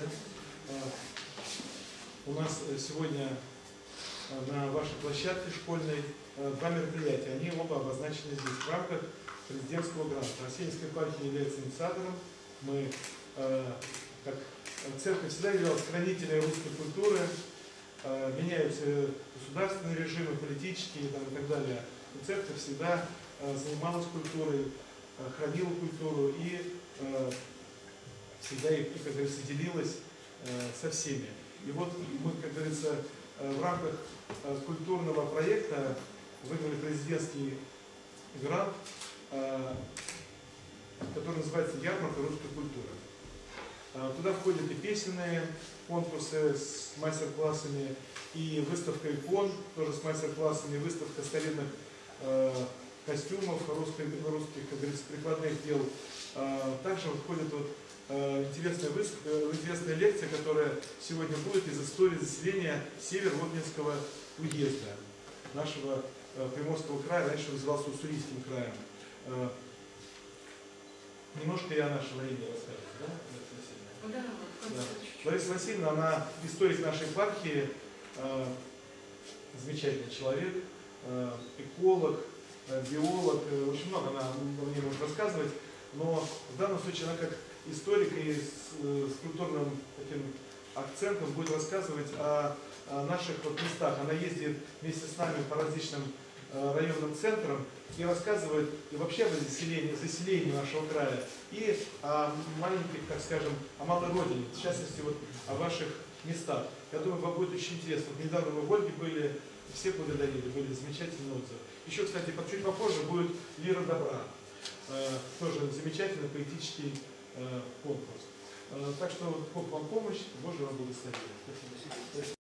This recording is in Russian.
да? А, У нас э, сегодня э, на вашей площадке школьной э, два мероприятия. Они оба обозначены здесь в рамках президентского гранта. Российская епархия является инициатором. Мы, э, как церковь всегда являлась хранителем русской культуры, меняются государственные режимы, политические там, и так далее. И церковь всегда занималась культурой, хранила культуру и всегда, и, как говорится, делилась э, со всеми. И вот мы, как говорится, э, в рамках э, культурного проекта выиграли президентский грант, который называется «Ярмарка русской культуры». Туда входят и песенные конкурсы с мастер-классами, и выставка икон, тоже с мастер-классами, выставка старинных костюмов, русских, русских как говорится, прикладных дел. Также входит вот, интересная, выставка, э, интересная лекция, которая сегодня будет из истории заселения Северо-Лобнинского уезда нашего э, Приморского края, раньше назывался Уссурийским краем. Э, немножко я о нашей Ларине расскажу, да, Лариса Васильевна? Да, Да. Лариса Васильевна, она историк нашей епархии, э, замечательный человек, э, эколог, э, биолог, э, очень много она о ней может рассказывать, но в данном случае она как историк и с, э, с культурным таким акцентом будет рассказывать о, о наших вот местах. Она ездит вместе с нами по различным э, районным центрам и рассказывает и вообще о заселении, заселении нашего края, и о маленьких, так скажем, о малой родине, в частности, вот о ваших местах. Я думаю, вам будет очень интересно. Вот недавно мы в Ольге были, все благодарили, были замечательные отзывы. Еще, кстати, чуть попозже будет «Лира добра». Э, Тоже замечательный поэтический конкурс. Э, Так что Бог вам помощь, Божье вам благословение. Спасибо.